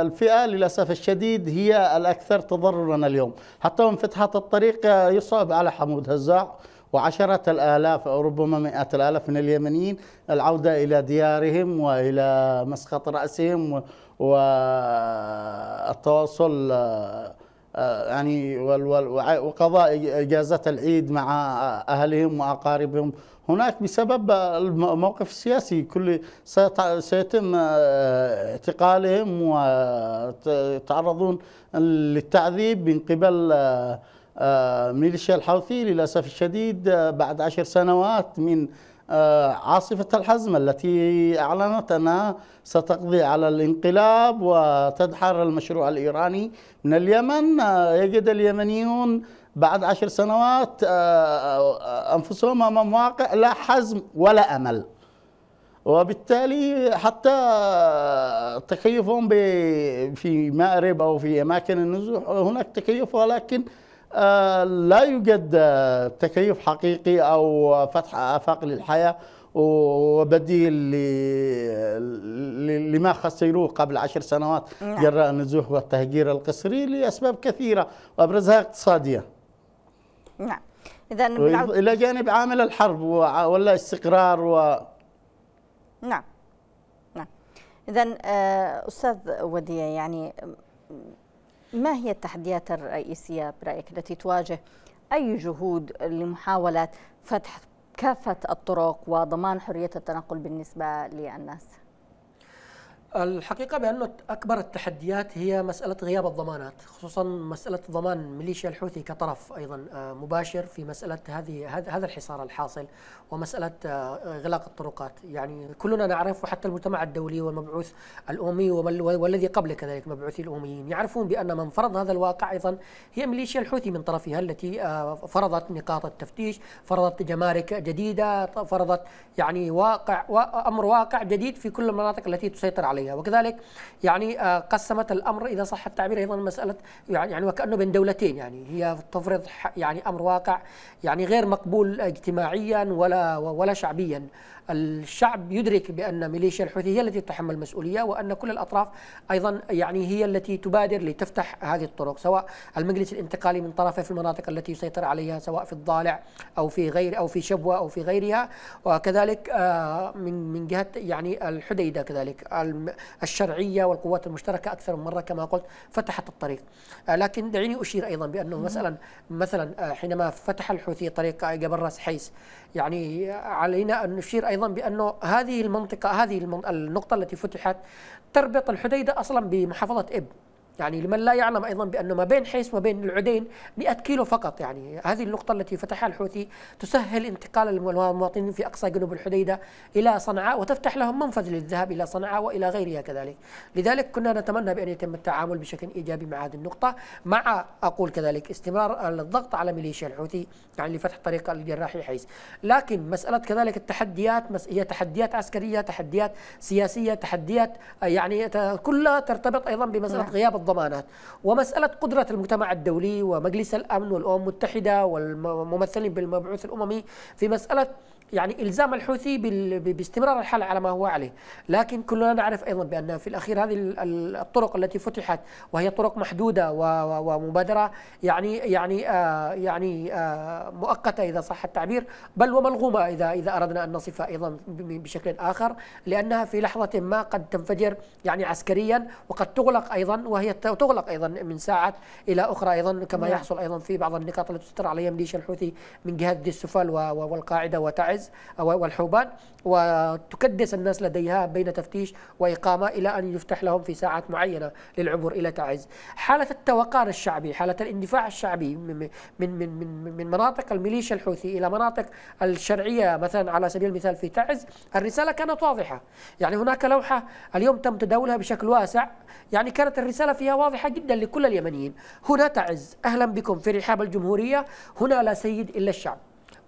الفئة للأسف الشديد هي الأكثر تضررا اليوم. حتى وانفتحت الطريق يصعب على حمود هزاع وعشرات الآلاف أو ربما مئات الآلاف من اليمنيين العودة إلى ديارهم وإلى مسقط رأسهم والتواصل آه، يعني وقضاء اجازات العيد مع أهلهم وأقاربهم هناك بسبب الموقف السياسي كل سيتم آه، اعتقالهم ويتعرضون للتعذيب من قبل آه، ميليشيا الحوثي للأسف الشديد بعد عشر سنوات من آه، عاصفة الحزم التي أعلنت أنها ستقضي على الانقلاب وتدحر المشروع الإيراني من اليمن. آه، يجد اليمنيون بعد عشر سنوات آه، أنفسهم أمام واقع لا حزم ولا أمل وبالتالي حتى تكيفهم في مأرب أو في أماكن النزوح هناك تكيف ولكن آه، لا يوجد آه، تكيف حقيقي أو فتح آفاق للحياة وبديل لما خسروه قبل عشر سنوات نعم. جراء النزوح والتهجير القسري لأسباب كثيرة وأبرزها اقتصاديه. نعم. اذا إلى جانب عامل الحرب ولا استقرار و نعم. نعم. اذا آه، أستاذ وديع يعني ما هي التحديات الرئيسية برأيك التي تواجه أي جهود لمحاولة فتح كافة الطرق وضمان حرية التنقل بالنسبة للناس؟ الحقيقة بأنه أكبر التحديات هي مسألة غياب الضمانات خصوصا مسألة ضمان ميليشيا الحوثي كطرف أيضا آه، مباشر في مسألة هذه هذا الحصار الحاصل ومسألة آه، إغلاق الطرقات. يعني كلنا نعرف وحتى المجتمع الدولي والمبعوث الأممي والذي قبل كذلك مبعوثي الأمميين يعرفون بأن من فرض هذا الواقع أيضا هي ميليشيا الحوثي من طرفها التي آه، فرضت نقاط التفتيش فرضت جمارك جديدة فرضت يعني واقع أمر واقع جديد في كل المناطق التي تسيطر عليها. عليها. وكذلك يعني آه، قسمت الأمر إذا صح التعبير أيضا مسألة يعني يعني وكأنه بين دولتين يعني هي تفرض يعني أمر واقع يعني غير مقبول اجتماعيا ولا ولا شعبيا. الشعب يدرك بأن ميليشيا الحوثي هي التي تتحمل المسؤولية وأن كل الأطراف أيضا يعني هي التي تبادر لتفتح هذه الطرق سواء المجلس الانتقالي من طرفه في المناطق التي يسيطر عليها سواء في الضالع أو في غير أو في شبوة أو في غيرها. وكذلك آه، من من جهة يعني الحديدة كذلك الشرعية والقوات المشتركة أكثر من مرة كما قلت فتحت الطريق. آه، لكن دعيني أشير أيضا بأنه مثلا مثلا آه، حينما فتح الحوثي طريق جبل راس حيس يعني علينا أن نشير أيضا بأنه هذه المنطقة هذه النقطة التي فتحت تربط الحديدة أصلا بمحافظة إب. يعني لمن لا يعلم أيضا بأنه ما بين حيس وما بين العدين 100 كيلو فقط يعني. هذه النقطة التي فتحها الحوثي تسهل انتقال المواطنين في أقصى جنوب الحديدة إلى صنعاء وتفتح لهم منفذ للذهاب إلى صنعاء وإلى غيرها كذلك. لذلك كنا نتمنى بأن يتم التعامل بشكل إيجابي مع هذه النقطة مع أقول كذلك استمرار الضغط على ميليشيا الحوثي يعني لفتح طريق الجراحي حيس لكن مسألة كذلك التحديات هي تحديات عسكرية تحديات سياسية تحديات يعني كلها ترتبط أيضا بمسألة نعم. غياب الضمانات. ومسألة قدرة المجتمع الدولي ومجلس الأمن والأمم المتحدة والممثلين بالمبعوث الأممي في مسألة يعني إلزام الحوثي باستمرار الحال على ما هو عليه. لكن كلنا نعرف أيضا بأن في الأخير هذه الطرق التي فتحت وهي طرق محدودة ومبادرة يعني يعني آه يعني آه مؤقتة إذا صح التعبير بل وملغومة اذا إذا أردنا أن نصفها أيضا بشكل آخر لأنها في لحظة ما قد تنفجر يعني عسكريا وقد تغلق أيضا وهي تغلق أيضا من ساعه إلى أخرى أيضا كما نعم. يحصل أيضا في بعض النقاط التي تستر عليها ميليشيا الحوثي من جهة دي السفل والقاعدة وتعز والحوبان. وتكدس الناس لديها بين تفتيش وإقامة إلى أن يفتح لهم في ساعات معينة للعبور إلى تعز. حالة التوقان الشعبي حالة الاندفاع الشعبي من, من, من, من مناطق الميليشيا الحوثي إلى مناطق الشرعية مثلا على سبيل المثال في تعز الرسالة كانت واضحة. يعني هناك لوحة اليوم تم تداولها بشكل واسع. يعني كانت الرسالة فيها واضحة جدا لكل اليمنيين. هنا تعز. أهلا بكم في رحاب الجمهورية. هنا لا سيد إلا الشعب.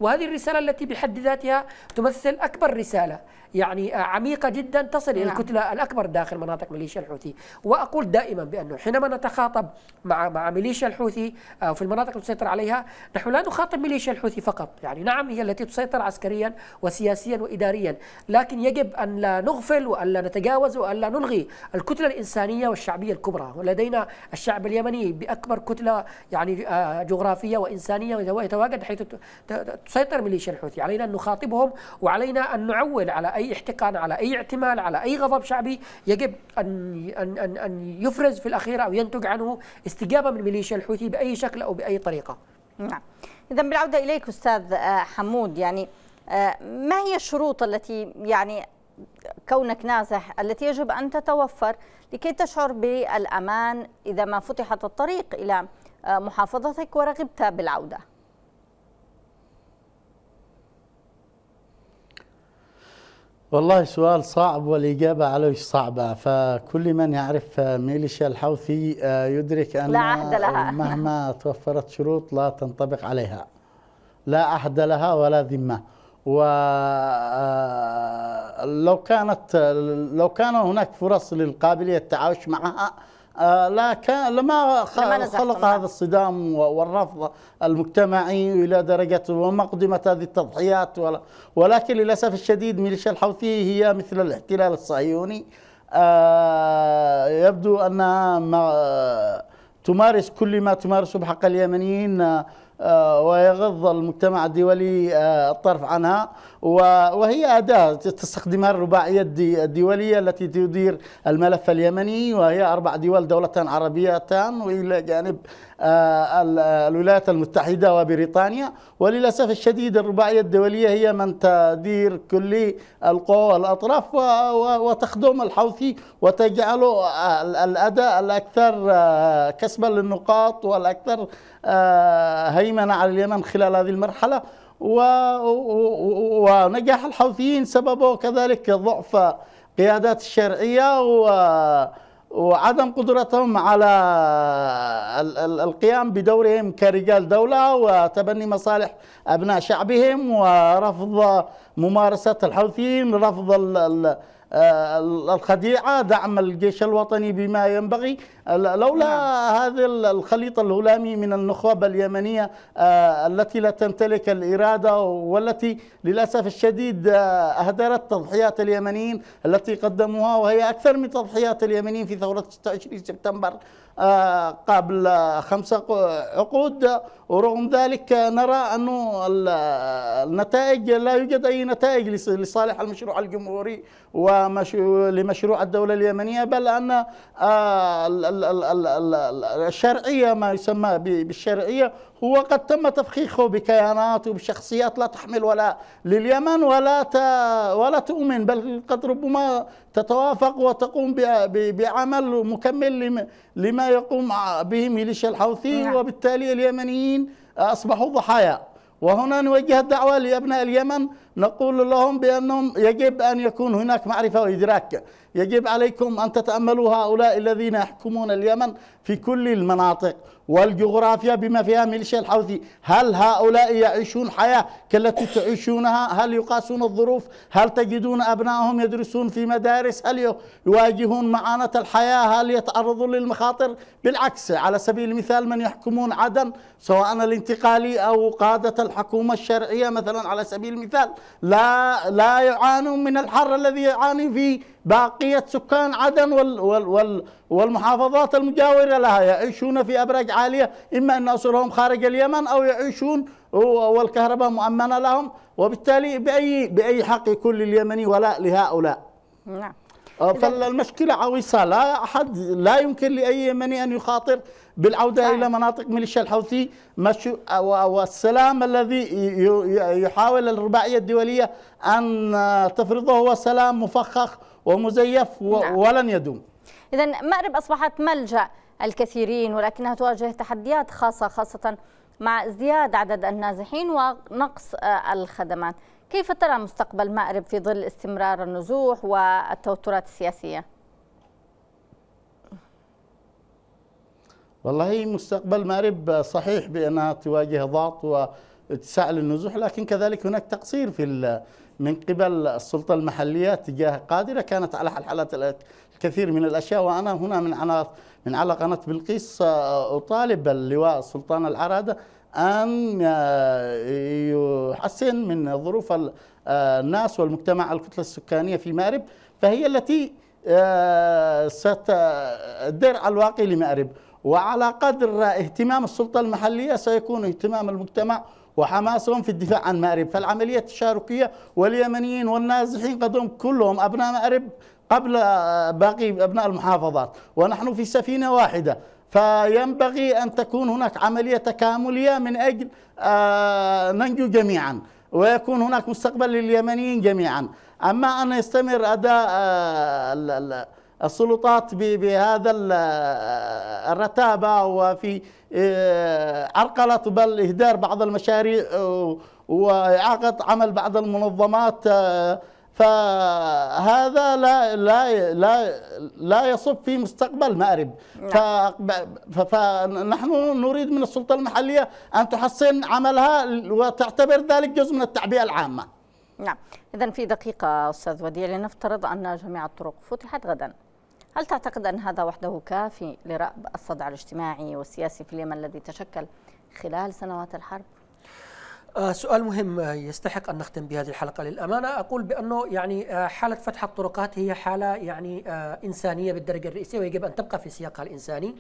وهذه الرسالة التي بحد ذاتها تمثل أكبر رسالة يعني عميقة جدا تصل إلى نعم. الكتلة الأكبر داخل مناطق ميليشيا الحوثي. وأقول دائما بأنه حينما نتخاطب مع مع ميليشيا الحوثي أو في المناطق التي تسيطر عليها نحن لا نخاطب ميليشيا الحوثي فقط. يعني نعم هي التي تسيطر عسكريا وسياسيا وإداريا لكن يجب أن لا نغفل وأن لا نتجاوز وأن لا نلغي الكتلة الإنسانية والشعبية الكبرى. ولدينا الشعب اليمني بأكبر كتلة يعني آه، جغرافية وإنسانية يتواجد حيث تسيطر ميليشيا الحوثي. علينا أن نخاطبهم وعلينا أن نعول على أي احتقان على أي اعتمال على أي غضب شعبي يجب أن أن أن, أن يفرز في الأخير أو ينتج عنه استجابة من ميليشيا الحوثي بأي شكل أو بأي طريقة. نعم. إذا بالعودة إليك أستاذ آه، حمود. يعني آه، ما هي الشروط التي يعني كونك نازح التي يجب أن تتوفر لكي تشعر بالأمان إذا ما فتحت الطريق إلى آه، محافظتك ورغبت بالعودة؟ والله سؤال صعب والإجابة عليه صعبة فكل من يعرف ميليشيا الحوثي آه، يدرك أن لا عهد لها. مهما توفرت شروط لا تنطبق عليها. لا عهد لها ولا ذمة. ولو آه، كانت لو كان هناك فرص للقابلية التعايش معها آه، لا كان لما خلق هذا الصدام والرفض المجتمعي إلى درجة ومقدمة هذه التضحيات ولكن للأسف الشديد ميليشيا الحوثي هي مثل الاحتلال الصهيوني. آه، يبدو أنها تمارس كل ما تمارسه بحق اليمنيين. ويغض المجتمع الدولي آه، الطرف عنها. وهي أداة تستخدمها الرباعية الدولية التي تدير الملف اليمني وهي أربع دول دولتان عربيتان وإلى جانب آه، الولايات المتحدة وبريطانيا. وللأسف الشديد الرباعية الدولية هي من تدير كل القوى والأطراف وتخدم الحوثي وتجعله الأداء الأكثر كسبا للنقاط والأكثر هيمنة على اليمن خلال هذه المرحلة ونجاح الحوثيين سببه كذلك ضعف قيادات الشرعية وعدم قدرتهم على القيام بدورهم كرجال دولة وتبني مصالح أبناء شعبهم ورفض ممارسة الحوثيين رفض آه، الخديعة دعم الجيش الوطني بما ينبغي لولا نعم. هذا الخليط الهلامي من النخب اليمنية آه، التي لا تمتلك الإرادة والتي للأسف الشديد آه، أهدرت تضحيات اليمنيين التي قدموها وهي أكثر من تضحيات اليمنيين في ثورة 26 سبتمبر قبل خمسة عقود ورغم ذلك نرى أنه النتائج لا يوجد أي نتائج لصالح المشروع الجمهوري ولمشروع الدولة اليمنية بل أن الشرعية ما يسمى بالشرعية هو قد تم تفخيخه بكيانات وبشخصيات لا تحمل ولا لليمن ولا ولا تؤمن بل قد ربما تتوافق وتقوم بعمل مكمل لما يقوم به ميليشيا الحوثي نعم. وبالتالي اليمنيين أصبحوا ضحايا وهنا نوجه الدعوة لأبناء اليمن نقول لهم بأنهم يجب أن يكون هناك معرفة وإدراك. يجب عليكم أن تتأملوا هؤلاء الذين يحكمون اليمن في كل المناطق والجغرافيا بما فيها ميليشيا الحوثي. هل هؤلاء يعيشون حياة كالتي تعيشونها؟ هل يقاسون الظروف؟ هل تجدون أبنائهم يدرسون في مدارس؟ هل يواجهون معاناة الحياة؟ هل يتعرضون للمخاطر؟ بالعكس على سبيل المثال من يحكمون عدن سواء الانتقالي أو قادة الحكومة الشرعية مثلا على سبيل المثال. لا لا يعانون من الحر الذي يعاني فيه باقية سكان عدن وال وال وال والمحافظات المجاورة لها. يعيشون في أبراج عالية إما أن أسرهم خارج اليمن أو يعيشون والكهرباء مؤمنة لهم. وبالتالي بأي بأي حق يكون لليمني ولاء لهؤلاء. نعم. آه، فالمشكلة عويصة لا أحد لا يمكن لأي يمني أن يخاطر بالعودة صحيح. إلى مناطق ميليشيا الحوثي والسلام الذي يحاول الرباعية الدولية أن تفرضه هو سلام مفخخ ومزيف نعم. ولن يدوم إذا مأرب أصبحت ملجأ الكثيرين ولكنها تواجه تحديات خاصة خاصة مع ازدياد عدد النازحين ونقص آه، الخدمات كيف ترى مستقبل مأرب في ظل استمرار النزوح والتوترات السياسية؟ والله مستقبل مأرب صحيح بأنها تواجه ضغط واتساع للنزوح لكن كذلك هناك تقصير في من قبل السلطة المحلية تجاه قادرة كانت على حالات الكثير من الأشياء وأنا هنا من على من على قناة بلقيس أطالب اللواء سلطان العرادة أن يحسن من ظروف الناس والمجتمع الكتلة السكانية في مأرب فهي التي ستدر على الواقع لمأرب. وعلى قدر اهتمام السلطة المحلية سيكون اهتمام المجتمع وحماسهم في الدفاع عن مأرب. فالعملية التشاركية واليمنيين والنازحين قدهم كلهم أبناء مأرب قبل باقي أبناء المحافظات. ونحن في سفينة واحدة. فينبغي أن تكون هناك عملية تكاملية من أجل آه، ننجو جميعا ويكون هناك مستقبل لليمنيين جميعا. أما أن يستمر أداء آه، السلطات بهذا الرتابة وفي آه، عرقلة بل إهدار بعض المشاريع وإعاقة عمل بعض المنظمات فهذا لا لا لا لا يصب في مستقبل مأرب نعم. فنحن نريد من السلطة المحلية أن تحسن عملها وتعتبر ذلك جزء من التعبئة العامة نعم إذا في دقيقة أستاذ وديع لنفترض أن جميع الطرق فتحت غدا هل تعتقد أن هذا وحده كافي لرأب الصدع الاجتماعي والسياسي في اليمن الذي تشكل خلال سنوات الحرب؟ آه سؤال مهم آه، يستحق أن نختم بهذه الحلقة للأمانة أقول بأنه يعني آه حالة فتح الطرقات هي حالة يعني إنسانية بالدرجة الرئيسية ويجب أن تبقى في سياقها الإنساني.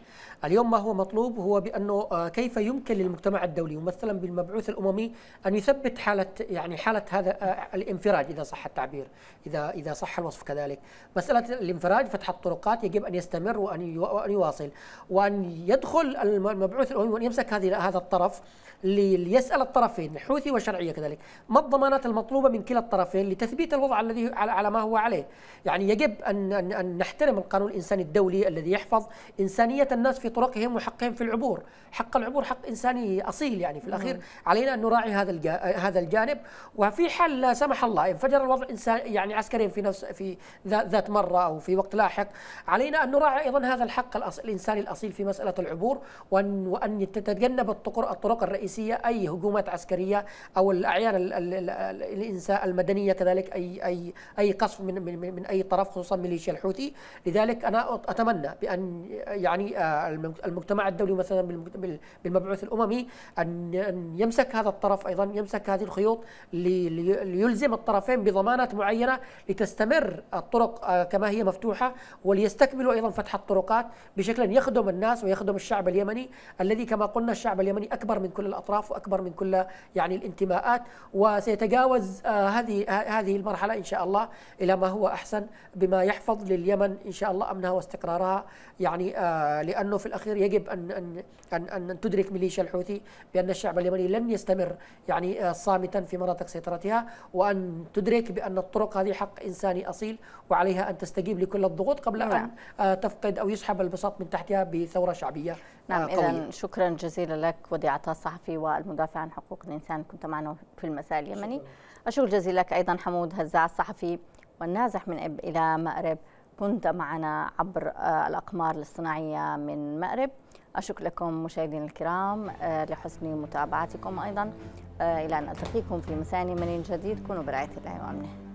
اليوم ما هو مطلوب هو بأنه كيف يمكن للمجتمع الدولي ممثلا بالمبعوث الأممي أن يثبت حالة يعني حالة هذا الانفراج إذا صح التعبير إذا إذا صح الوصف كذلك. مسألة الانفراج فتح الطرقات يجب أن يستمر وأن يواصل وأن يدخل المبعوث الأممي وأن يمسك هذه هذا الطرف ليسأل الطرفين حوثي وشرعيه كذلك. ما الضمانات المطلوبة من كلا الطرفين لتثبيت الوضع الذي على ما هو عليه؟ يعني يجب ان ان, أن نحترم القانون الإنساني الدولي الذي يحفظ إنسانية الناس في طرقهم وحقهم في العبور. حق العبور حق إنساني أصيل يعني في الأخير. علينا أن نراعي هذا هذا الجانب. وفي حال لا سمح الله انفجر الوضع انسان يعني عسكريا في نفس في ذات مرة أو في وقت لاحق علينا أن نراعي أيضا هذا الحق الإنساني الأصيل في مسألة العبور وان وأن تتجنب الطرق الرئيسية أي هجومات عسكريه أو الأعيان الانسان المدنية كذلك اي اي أي قصف من من, من أي طرف خصوصا ميليشيا الحوثي. لذلك أنا أتمنى بأن يعني آه، المجتمع الدولي مثلا بالمبعوث الأممي ان يمسك هذا الطرف أيضا يمسك هذه الخيوط ليلزم الطرفين بضمانات معينة لتستمر الطرق آه، كما هي مفتوحة وليستكملوا أيضا فتح الطرقات بشكل يخدم الناس ويخدم الشعب اليمني الذي كما قلنا الشعب اليمني أكبر من كل الأطراف وأكبر من كل يعني الانتماءات وسيتجاوز آه، هذه هذه المرحلة إن شاء الله إلى ما هو أحسن بما يحفظ لليمن إن شاء الله أمنها واستقرارها. يعني آه، لأنه في الأخير يجب أن أن أن, أن تدرك ميليشيا الحوثي بأن الشعب اليمني لن يستمر يعني آه، صامتا في مناطق سيطرتها وأن تدرك بأن الطرق هذه حق إنساني أصيل وعليها أن تستجيب لكل الضغوط قبل نعم. ان تفقد أو يسحب البساط من تحتها بثورة شعبية نعم اذا شكرا جزيلا لك وديعة الصحفي والمدافع عن حقوق الإنسان. كنت معنا في المساء اليمني. الشكر جزيل لك أيضا حمود هزاع الصحفي والنازح من إب إلى مأرب. كنت معنا عبر آه، الأقمار الاصطناعية من مأرب. أشكر لكم مشاهدينا الكرام آه، لحسن متابعتكم أيضا. آه، إلى أن ألتقيكم في مساء من جديد. كونوا برعاية الله وأمنه.